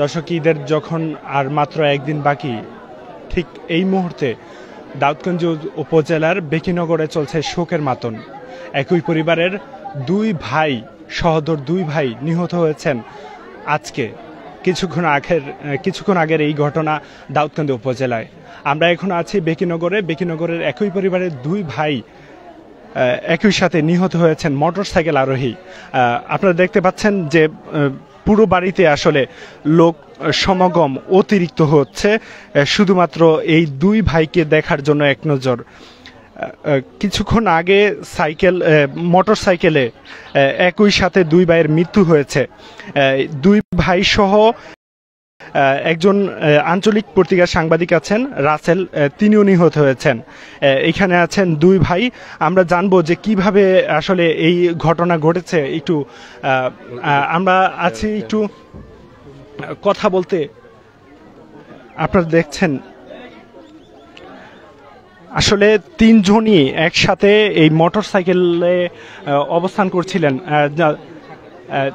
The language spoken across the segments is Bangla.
দর্শক, ঈদের যখন আর মাত্র একদিন বাকি, ঠিক এই মুহূর্তে দাউদগঞ্জ উপজেলার বেকিনগরে চলছে শোকের মাতন। একই পরিবারের দুই ভাই, সহদর দুই ভাই নিহত হয়েছেন আজকে। কিছুক্ষণ আগের কিছুক্ষণ আগের এই ঘটনা দাউদকান্দি উপজেলায়। আমরা এখন আছি বেকিনগরে। বেকিনগরের একই পরিবারের দুই ভাই একই সাথে নিহত হয়েছেন মোটরসাইকেল আরোহী। আপনারা দেখতে পাচ্ছেন যে পুরো বাড়িতে আসলে লোক সমাগম অতিরিক্ত হচ্ছে শুধুমাত্র এই দুই ভাইকে দেখার জন্য এক নজর। কিছুক্ষণ আগে সাইকেল মোটর সাইকেলে একই সাথে দুই ভাইয়ের মৃত্যু হয়েছে। দুই ভাই সহ একজন আঞ্চলিক পত্রিকার সাংবাদিক আছেন, রাসেল তিনিও নিহত হয়েছেন। এখানে আছেন দুই ভাই। আমরা জানব যে কীভাবে আসলে এই ঘটনা ঘটেছে। একটু আমরা আছি একটু, কথা বলতে। আপনারা দেখছেন। আসলে তিনজনই একসাথে এই মোটর সাইকেলে অবস্থান করছিলেন।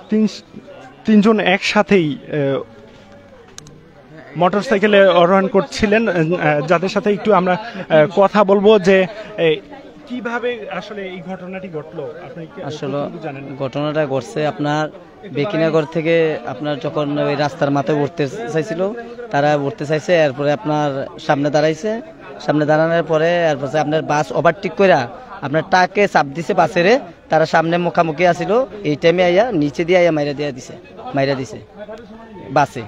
তিন, তিনজন একসাথেই মোটরসাইকেলে আরোহণ করছিলেন যাদের সাথে একটু আমরা কথা বলব যে কীভাবে আসলে এই ঘটনাটি ঘটলো? আপনি আসলে ঘটনাটা ঘটছে আপনার বেকিনাগর থেকে আপনার যখন ওই রাস্তার মাথায় উঠতে চাইছিল তারা উঠতে চাইছে এরপরে আপনার সামনে দাঁড়াইছে। সামনে দাঁড়ানোর পরে এরপরে আপনার বাস ওভারটেক কইরা আপনার টাকে চাপ দিছে বাসেরে তারা সামনে মুখামুখি আসিল এই টাইমে আইয়া নিচে দিয়ে আইয়া মাইরা দিয়া দিছে মাইরা দিছে বাসে।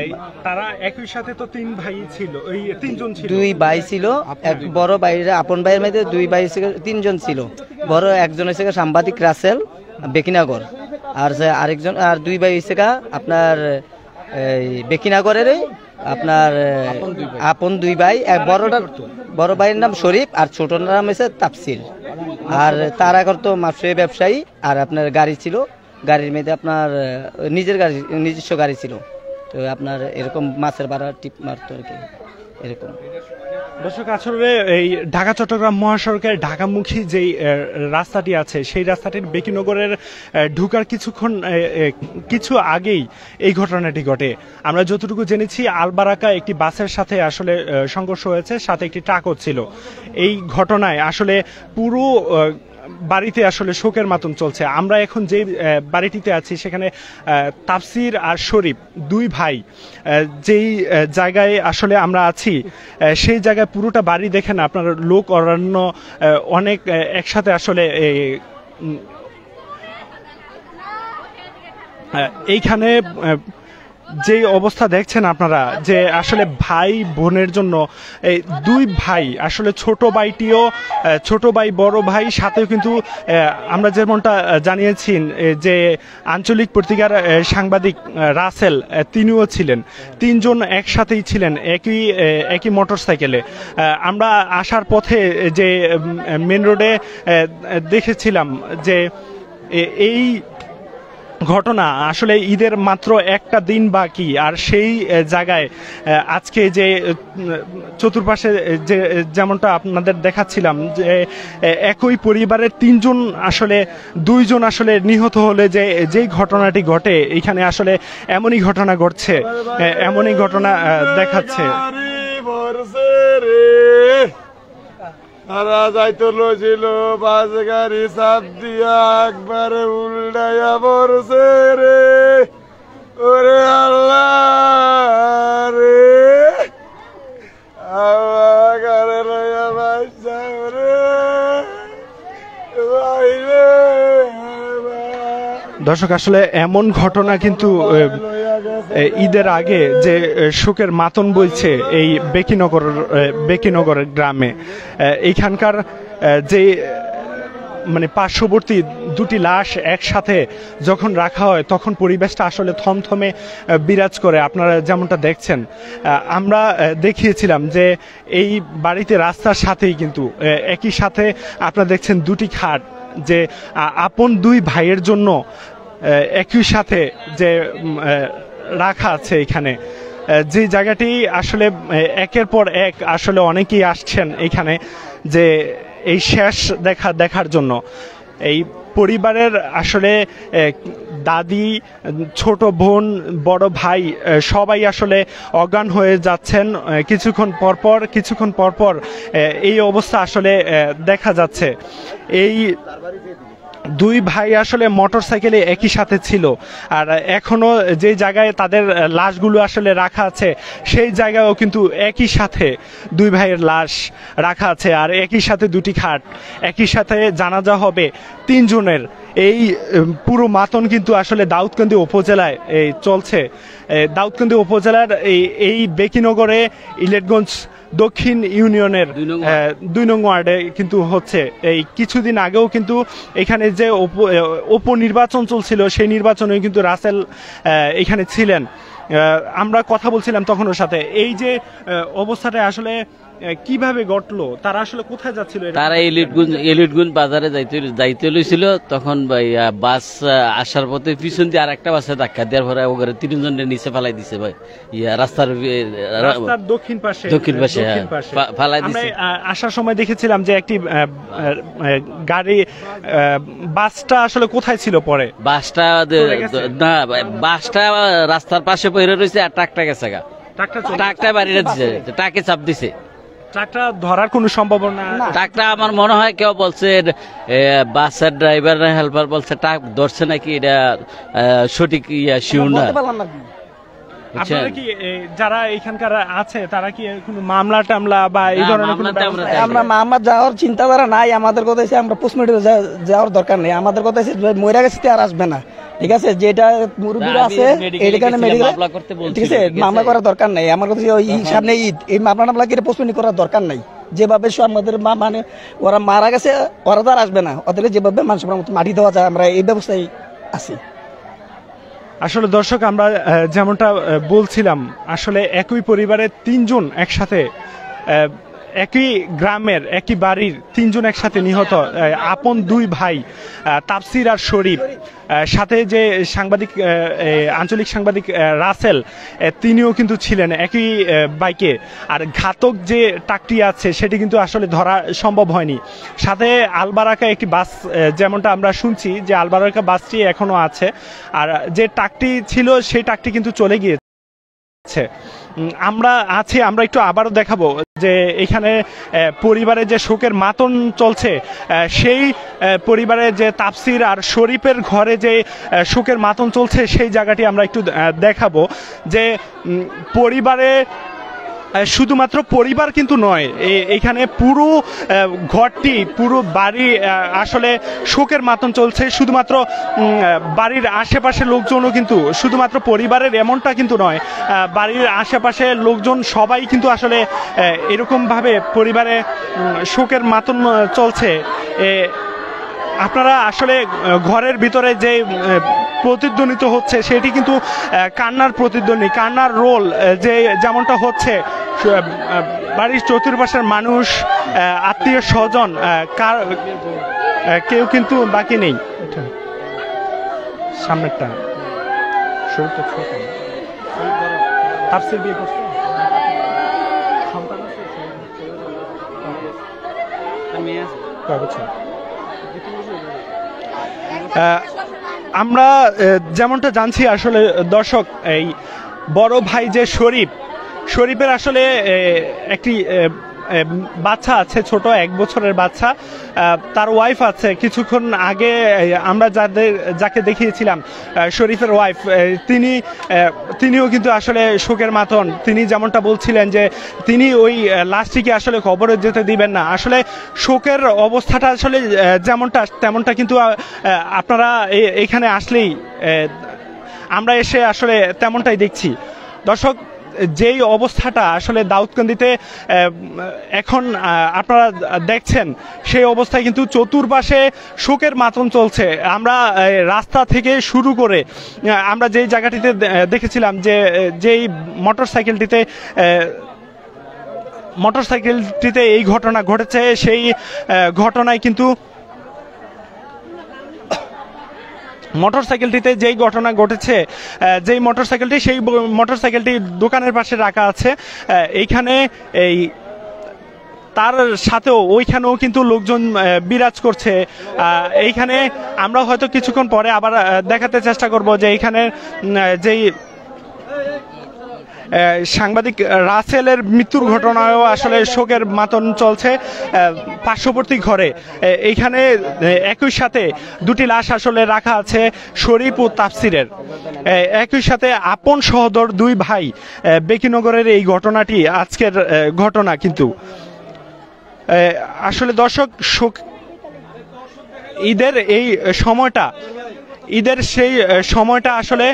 এই, তারা একই সাথে তো তিন ভাই ছিল ওই তিনজন ছিল। দুই ভাই ছিল এক বড় ভাইরা আপন ভাইয়ের মধ্যে দুই ভাই তিনজন ছিল। বড় একজন হয়েছে গা সাংবাদিক রাসেল বেকিনাগর আর আরেকজন আর দুই ভাই হয়েছে আপনার এই বেকিনাগরের আপনার আপন দুই ভাই এক বড়টার বড় ভাইয়ের নাম শরীফ আর ছোটর নাম হয়েছে তাপসিল আর তারা করতো মাসে ব্যবসায়ী আর আপনার গাড়ি ছিল গাড়ির মধ্যে আপনার নিজের গাড়ি নিজস্ব গাড়ি ছিল। তো আপনার এরকম মাছের বাড়া টিপ মারতো আর কি, এরকম। দর্শক আসলে এই ঢাকা, চট্টগ্রাম মহাসড়কের ঢাকামুখী যেই রাস্তাটি আছে, সেই রাস্তাটির বেকিনগরের ঢুকার কিছুক্ষণ কিছু আগেই এই ঘটনাটি ঘটে। আমরা যতটুকু জেনেছি, আলবারাকা একটি বাসের সাথে আসলে সংঘর্ষ হয়েছে, সাথে একটি ট্রাকও ছিল। এই ঘটনায় আসলে পুরো বাড়িতে আসলে শোকের মাতম চলছে। আমরা এখন যে বাড়িটিতে আছি, সেখানে তাফসির আর শরীফ, দুই ভাই যেই জায়গায় আসলে আমরা আছি সেই জায়গায় পুরোটা বাড়ি দেখেন, আপনার লোক অরণ্য অনেক একসাথে আসলে এইখানে যে অবস্থা দেখছেন আপনারা যে আসলে ভাই বোনের জন্য এই দুই ভাই আসলে ছোট ভাইটিও ছোট ভাই বড় ভাই সাথেও কিন্তু আমরা যেমনটা আহ, জানিয়েছি যে আঞ্চলিক পত্রিকার সাংবাদিক রাসেল তিনিও ছিলেন। তিনজন একসাথেই ছিলেন একই একই মোটর সাইকেলে আমরা আসার পথে যে মেন রোডে দেখেছিলাম যে এই ঘটনা। আসলে ঈদের মাত্র একটা দিন বাকি, আর সেই জায়গায় আজকে যে চতুর্পাশে যে যেমনটা আপনাদের দেখাচ্ছিলাম, যে একই পরিবারের তিনজন আসলে, দুইজন আসলে নিহত হলে যে, যেই ঘটনাটি ঘটে, এখানে আসলে এমনই ঘটনা ঘটছে এমনই ঘটনা দেখাচ্ছে। তারা যাইতো লছিল বাস গাড়ি চাপ দিয়া একবারে উল্টাইয়া ভরছে রে। ওরে আল্লাহ রে। গাড়ি লইয়া দর্শক, আসলে এমন ঘটনা কিন্তু ঈদের আগে যে শোকের মাতন বইছে এই বেকিনগর বেকিনগরের গ্রামে এ, এইখানকার এ, যে মানে পার্শ্ববর্তী দুটি লাশ একসাথে যখন রাখা হয় তখন পরিবেশটা আসলে থমথমে বিরাজ করে। আপনারা যেমনটা দেখছেন আমরা দেখিয়েছিলাম যে এই বাড়িতে রাস্তার সাথেই কিন্তু একই সাথে আপনারা দেখছেন দুটি খাট যে আপন দুই ভাইয়ের জন্য একই সাথে যে রাখা আছে এখানে। যে জায়গাটি আসলে একের পর এক আসলে অনেকেই আসছেন এখানে যে এই শেষ দেখা, দেখার জন্য। এই পরিবারের আসলে দাদি, ছোট বোন, বড় ভাই সবাই আসলে অজ্ঞান হয়ে যাচ্ছেন। কিছুক্ষণ পরপর কিছুক্ষণ পরপর এই অবস্থা আসলে দেখা যাচ্ছে। এই দুই ভাই আসলে মোটর সাইকেলে একই সাথে ছিল। আর এখনও যে জায়গায় তাদের লাশগুলো আসলে রাখা আছে, সেই জায়গায়ও কিন্তু একই সাথে দুই ভাইয়ের লাশ রাখা আছে। আর একই সাথে দুটি খাট, একই সাথে জানাজা হবে তিনজনের। এই পুরো মাতন কিন্তু আসলে দাউদকান্দি উপজেলায়, এই, চলছে। দাউদকান্দি উপজেলার এই এই বেকিনগরে ইলেটগঞ্জ দক্ষিণ ইউনিয়নের দুই নং আহ, দুই নং ওয়ার্ডে কিন্তু হচ্ছে। এই কিছুদিন আগেও কিন্তু এখানে যে উপনির্বাচন চলছিল সেই নির্বাচনে কিন্তু রাসেল এখানে ছিলেন। আমরা কথা বলছিলাম তখন ওর সাথে। এই যে অবস্থাটা আসলে কীভাবে ঘটলো? তারা আসলে কোথায় যাচ্ছিল তারা এলিটগুঞ্জ এলিটগুঞ্জ বাজারে যাইতে যাইতে লইছিল তখন ভাই, বাস আসার পথে পিছন দিয়ে আর একটা বাসে ধাক্কা দেওয়ার পরে ওখানে তিনজনের নিচে ফেলাই দিছে ভাই। ইয়া রাস্তার রাস্তার দক্ষিণ পাশে দক্ষিণ পাশে, হ্যাঁ, ফালাই দিছে। আসার সময় দেখেছিলাম যে একটি গাড়ি বাসটা আসলে কোথায় ছিল পরে? বাসটা? না বাসটা রাস্তার পাশে রয়েছে আর ট্রাকটা গেছে গা। ট্রাকটা চলে- বাড়িটা দিছে ট্রাকে চাপ দিছে। ট্রাকটা ধরার কোনো সম্ভাবনা ট্রাকটা আমার মনে হয় কেউ বলছে বাসের ড্রাইভার হেল্পার বলছে ট্রাক ধরছে নাকি এটা সঠিক ইয়া শিউর না? আপনারা কি যারা এখানকার আছে তারা কি কোনো মামলা টামলা বা এই ধরনের কোনো মামলা। আমরা আমরা যাওয়ার চিন্তাধারা নাই। আমাদের কথা আমরা পোস্টমর্টমে যাওয়ার দরকার নেই। আমাদের কথা মহিলা গেছে আর আসবে না। ঠিক আছে? যেটা মুরব্বীরা আছে এখানে মেডিকেল মামলা ঠিক আছে? মামলা করার দরকার নাই। আমার কথা ওই ঈদ, সামনে ঈদ এই মামলা টামলা করে পোস্টমর্টম করার দরকার নাই। যেভাবে সব আমাদের মা- মানে ওরা মারা গেছে ওরা তো আর আসবে না। ওদের যেভাবে মানুষ মতো মাটি দেওয়া যায় আমরা এই ব্যবস্থায় আছি। আসলে দর্শক আমরা যেমনটা বলছিলাম আসলে একই পরিবারের তিনজন একসাথে আহ, একই গ্রামের, একই বাড়ির তিনজন একসাথে নিহত আপন দুই ভাই তাপসির আর শরীফ। সাথে যে সাংবাদিক আঞ্চলিক সাংবাদিক রাসেল তিনিও কিন্তু ছিলেন একই বাইকে। আর ঘাতক যে টাকটি আছে, সেটি কিন্তু আসলে ধরা সম্ভব হয়নি। সাথে আলবারাকা একটি বাস যেমনটা আমরা শুনছি যে আলবারাকা বাসটি এখনও আছে। আর যে টাকটি ছিল, সেই টাকটি কিন্তু চলে গিয়েছে উম, আমরা আছি আমরা একটু আবারও দেখাবো যে এখানে পরিবারে যে শোকের মাতন চলছে সেই পরিবারে যে তাপসির আর শরীফের ঘরে যে শোকের মাতন চলছে সেই জায়গাটি আমরা একটু দেখাবো যে পরিবারে শুধুমাত্র পরিবার কিন্তু নয়, এ- এখানে পুরো ঘরটি, পুরো বাড়ি আসলে শোকের মাতন চলছে। শুধুমাত্র বাড়ির আশেপাশের লোকজনও কিন্তু, শুধুমাত্র পরিবারের এমনটা কিন্তু নয় বাড়ির আশেপাশে লোকজন সবাই কিন্তু আসলে এরকমভাবে পরিবারে শোকের মাতন চলছে। আপনারা আসলে ঘরের ভিতরে যে প্রতিধ্বনিত হচ্ছে সেটি কিন্তু কান্নার প্রতিধ্বনি কান্নার রোল যে যেমনটা হচ্ছে বাড়ির চতুর্পাশের মানুষ আত্মীয় স্বজন কার কেউ কিন্তু বাকি নেই। সামনেরটা। শুরুটা ছোট। তাফসীর বিয়ে করছে। সন্তান আছে? কয় বছর? আমরা যেমনটা জানছি আসলে দর্শক এই বড় ভাই যে শরীফ শরীফের আসলে একটি বাচ্চা আছে, ছোট, এক বছরের বাচ্চা। তার ওয়াইফ আছে। কিছুক্ষণ আগে আমরা যাদের, যাকে দেখিয়েছিলাম শরীফের ওয়াইফ তিনি তিনিও কিন্তু আসলে শোকের মাতন। তিনি যেমনটা বলছিলেন যে, তিনি ওই লাশটিকে আসলে কবরে যেতে দিবেন না। আসলে শোকের অবস্থাটা আসলে যেমনটা, তেমনটা কিন্তু আপনারা এখানে আসলেই আমরা এসে আসলে তেমনটাই দেখছি। দর্শক যেই অবস্থাটা আসলে দাউদকান্দিতে এখন আপনারা দেখছেন, সেই অবস্থায় কিন্তু চতুর্পাশে শোকের মাতন চলছে। আমরা রাস্তা থেকে শুরু করে আমরা যেই জায়গাটিতে দেখেছিলাম যে যেই মোটর সাইকেলটিতে মোটর সাইকেলটিতে এই ঘটনা ঘটেছে, সেই ঘটনায় কিন্তু মোটর সাইকেলটিতে যেই ঘটনা ঘটেছে যেই মোটরসাইকেলটি, সেই মোটরসাইকেলটি দোকানের পাশে রাখা আছে এইখানে এই তার সাথেও ওইখানেও কিন্তু লোকজন বিরাজ করছে। এইখানে আমরা হয়তো কিছুক্ষণ পরে আবার দেখাতে চেষ্টা করব যে এইখানে যেই সাংবাদিক রাসেলের মৃত্যুর ঘটনায়ও আসলে শোকের মাতন চলছে পার্শ্ববর্তী ঘরে। এইখানে একই সাথে দুটি লাশ আসলে রাখা আছে শরীফ ও তাফসিরের। একই সাথে আপন সহদর দুই ভাই বেকিনগরের এই ঘটনাটি, আজকের ঘটনা কিন্তু। আসলে দর্শক, শোক ঈদের এই সময়টা ঈদের সেই সময়টা আসলে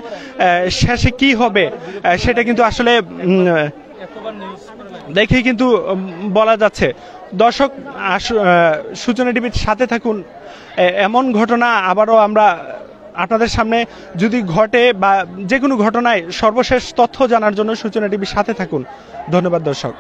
শেষে কি হবে সেটা কিন্তু আসলে দেখেই কিন্তু বলা যাচ্ছে। দর্শক সূচনা টিভির সাথে থাকুন। এমন ঘটনা আবারও আমরা আপনাদের সামনে যদি ঘটে বা যে কোনো ঘটনায় সর্বশেষ তথ্য জানার জন্য সূচনা টিভির সাথে থাকুন। ধন্যবাদ, দর্শক।